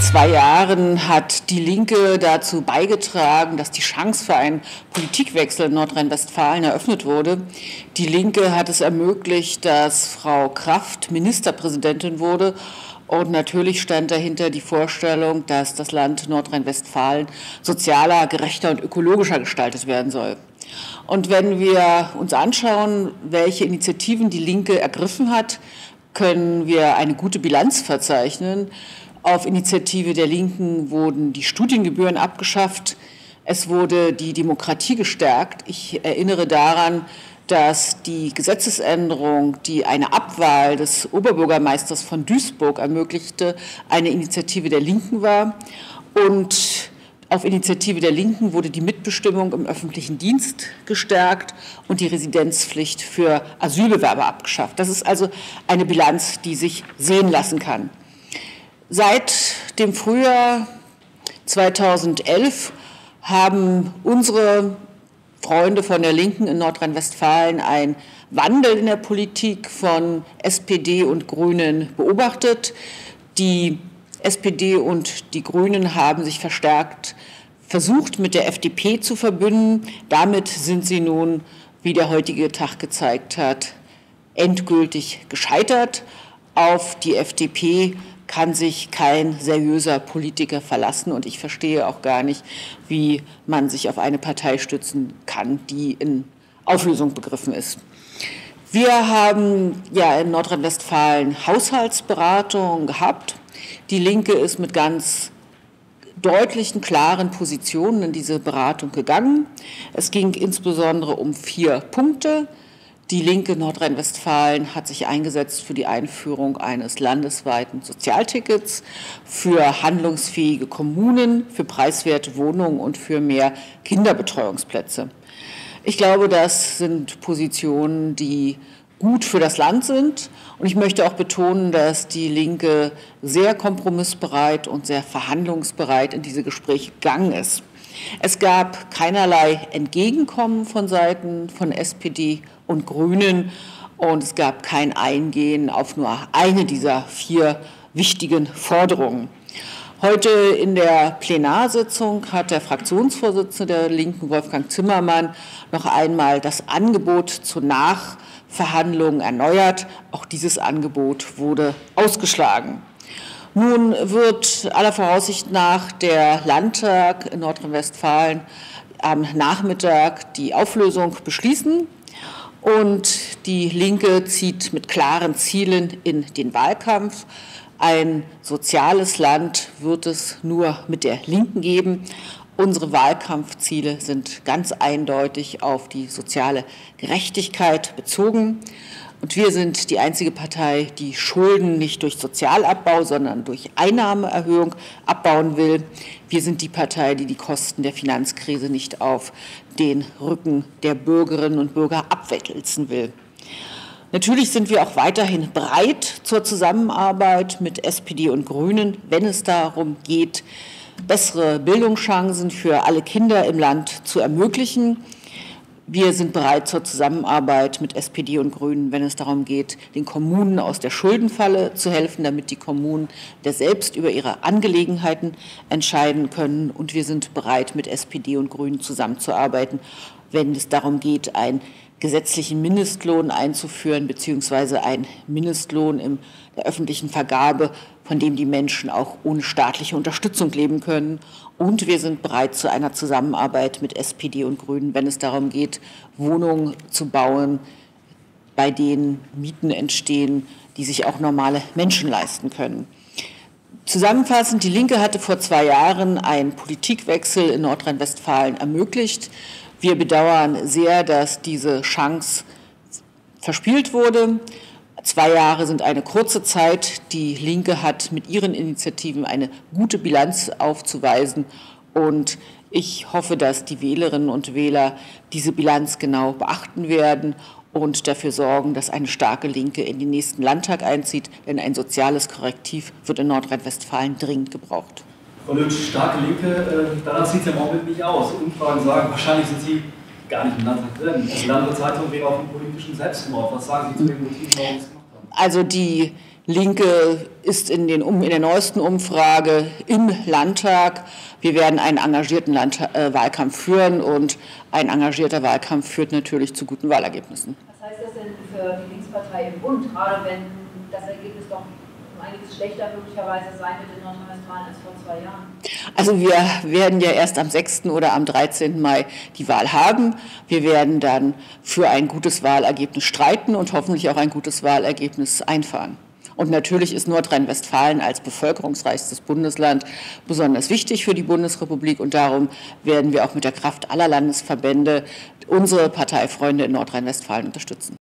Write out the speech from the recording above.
zwei Jahren hat die Linke dazu beigetragen, dass die Chance für einen Politikwechsel in Nordrhein-Westfalen eröffnet wurde. Die Linke hat es ermöglicht, dass Frau Kraft Ministerpräsidentin wurde. Und natürlich stand dahinter die Vorstellung, dass das Land Nordrhein-Westfalen sozialer, gerechter und ökologischer gestaltet werden soll. Und wenn wir uns anschauen, welche Initiativen die Linke ergriffen hat, können wir eine gute Bilanz verzeichnen. Auf Initiative der Linken wurden die Studiengebühren abgeschafft. Es wurde die Demokratie gestärkt. Ich erinnere daran, dass die Gesetzesänderung, die eine Abwahl des Oberbürgermeisters von Duisburg ermöglichte, eine Initiative der Linken war. Und auf Initiative der Linken wurde die Mitbestimmung im öffentlichen Dienst gestärkt und die Residenzpflicht für Asylbewerber abgeschafft. Das ist also eine Bilanz, die sich sehen lassen kann. Seit dem Frühjahr 2011 haben unsere Freunde von der Linken in Nordrhein-Westfalen einen Wandel in der Politik von SPD und Grünen beobachtet. Die SPD und die Grünen haben sich verstärkt versucht, mit der FDP zu verbünden. Damit sind sie nun, wie der heutige Tag gezeigt hat, endgültig gescheitert. Auf die FDP kann sich kein seriöser Politiker verlassen. Und ich verstehe auch gar nicht, wie man sich auf eine Partei stützen kann, die in Auflösung begriffen ist. Wir haben ja in Nordrhein-Westfalen Haushaltsberatungen gehabt. Die Linke ist mit ganz deutlichen, klaren Positionen in diese Beratung gegangen. Es ging insbesondere um vier Punkte. Die Linke Nordrhein-Westfalen hat sich eingesetzt für die Einführung eines landesweiten Sozialtickets, für handlungsfähige Kommunen, für preiswerte Wohnungen und für mehr Kinderbetreuungsplätze. Ich glaube, das sind Positionen, die gut für das Land sind. Und ich möchte auch betonen, dass die Linke sehr kompromissbereit und sehr verhandlungsbereit in diese Gespräche gegangen ist. Es gab keinerlei Entgegenkommen von Seiten von SPD und Grünen und es gab kein Eingehen auf nur eine dieser vier wichtigen Forderungen. Heute in der Plenarsitzung hat der Fraktionsvorsitzende der Linken, Wolfgang Zimmermann, noch einmal das Angebot zur Nachverhandlung erneuert. Auch dieses Angebot wurde ausgeschlagen. Nun wird aller Voraussicht nach der Landtag in Nordrhein-Westfalen am Nachmittag die Auflösung beschließen. Und die Linke zieht mit klaren Zielen in den Wahlkampf. Ein soziales Land wird es nur mit der Linken geben. Unsere Wahlkampfziele sind ganz eindeutig auf die soziale Gerechtigkeit bezogen. Und wir sind die einzige Partei, die Schulden nicht durch Sozialabbau, sondern durch Einnahmeerhöhung abbauen will. Wir sind die Partei, die die Kosten der Finanzkrise nicht auf den Rücken der Bürgerinnen und Bürger abwälzen will. Natürlich sind wir auch weiterhin bereit zur Zusammenarbeit mit SPD und Grünen, wenn es darum geht, bessere Bildungschancen für alle Kinder im Land zu ermöglichen wir sind bereit zur Zusammenarbeit mit SPD und Grünen, wenn es darum geht, den Kommunen aus der Schuldenfalle zu helfen, damit die Kommunen der selbst über ihre Angelegenheiten entscheiden können. Und wir sind bereit, mit SPD und Grünen zusammenzuarbeiten, wenn es darum geht, einen gesetzlichen Mindestlohn einzuführen, beziehungsweise einen Mindestlohn in der öffentlichen Vergabe, von dem die Menschen auch ohne staatliche Unterstützung leben können und wir sind bereit zu einer Zusammenarbeit mit SPD und Grünen, wenn es darum geht, Wohnungen zu bauen, bei denen Mieten entstehen, die sich auch normale Menschen leisten können. Zusammenfassend, die Linke hatte vor zwei Jahren einen Politikwechsel in Nordrhein-Westfalen ermöglicht. Wir bedauern sehr, dass diese Chance verspielt wurde. Zwei Jahre sind eine kurze Zeit. Die Linke hat mit ihren Initiativen eine gute Bilanz aufzuweisen. Und ich hoffe, dass die Wählerinnen und Wähler diese Bilanz genau beachten werden und dafür sorgen, dass eine starke Linke in den nächsten Landtag einzieht. Denn ein soziales Korrektiv wird in Nordrhein-Westfalen dringend gebraucht. Frau Lütsch, starke Linke, äh, daran sieht es ja im nicht aus. Umfragen sagen, wahrscheinlich sind Sie gar nicht im Landtag drin. Die Landeszeitung wäre auf dem politischen Selbstmord. Was sagen Sie zu den Motiven, warum also die Linke ist in, den, in der neuesten Umfrage im Landtag. Wir werden einen engagierten Landtag, äh, Wahlkampf führen und ein engagierter Wahlkampf führt natürlich zu guten Wahlergebnissen. Was heißt das denn für die Linkspartei im Bund, gerade wenn das Ergebnis doch einiges schlechter möglicherweise sein wird in Nordrhein-Westfalen als vor zwei Jahren? Also wir werden ja erst am 6. oder am 13. Mai die Wahl haben. Wir werden dann für ein gutes Wahlergebnis streiten und hoffentlich auch ein gutes Wahlergebnis einfahren. Und natürlich ist Nordrhein-Westfalen als bevölkerungsreichstes Bundesland besonders wichtig für die Bundesrepublik. Und darum werden wir auch mit der Kraft aller Landesverbände unsere Parteifreunde in Nordrhein-Westfalen unterstützen.